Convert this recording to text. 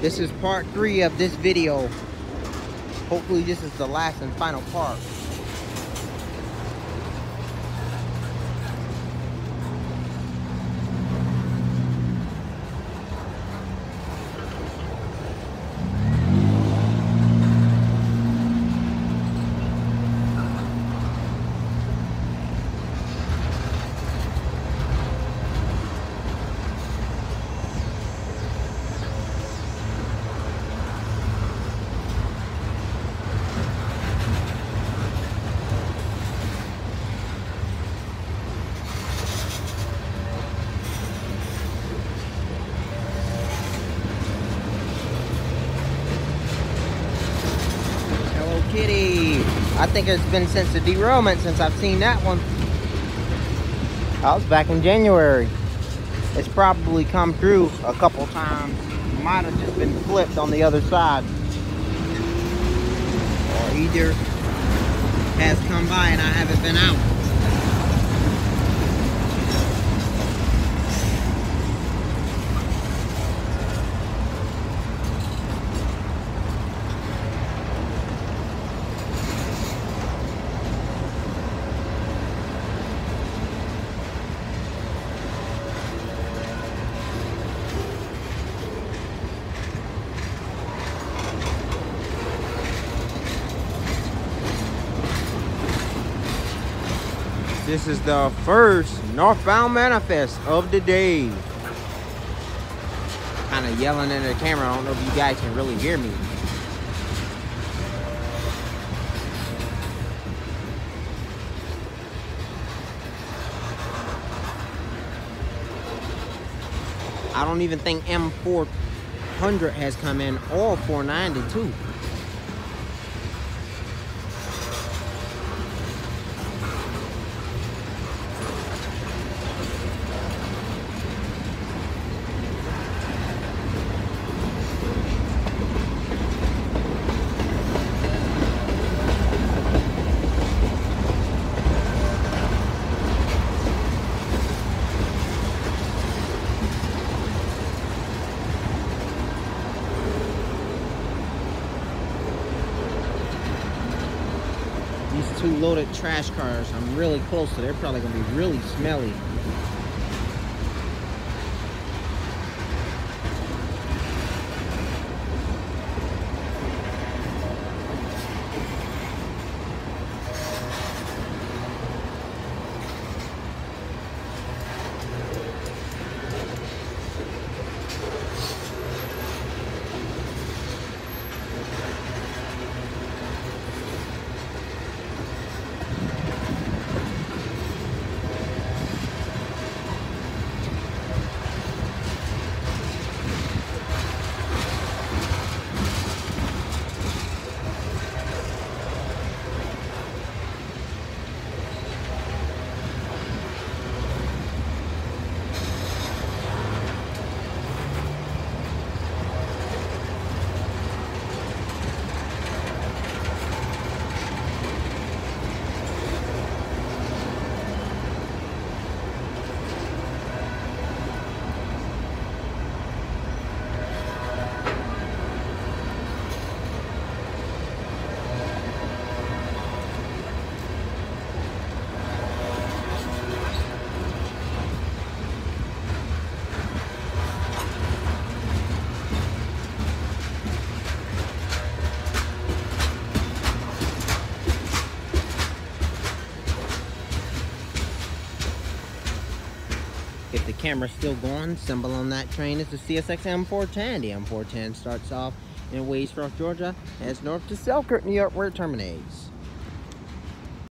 This is part three of this video. Hopefully this is the last and final part. Kitty. I think it's been since the derailment since I've seen that one. That was back in January. It's probably come through a couple times. Might have just been flipped on the other side. Or either has come by and I haven't been out. This is the first northbound manifest of the day. Kind of yelling into the camera. I don't know if you guys can really hear me. I don't even think M400 has come in or 492. These two loaded trash cars, I'm really close to. They're probably gonna be really smelly. If the camera's still going, symbol on that train is the CSX M410. The M410 starts off in Waycross, Georgia, heads north to Selkirk, New York, where it terminates.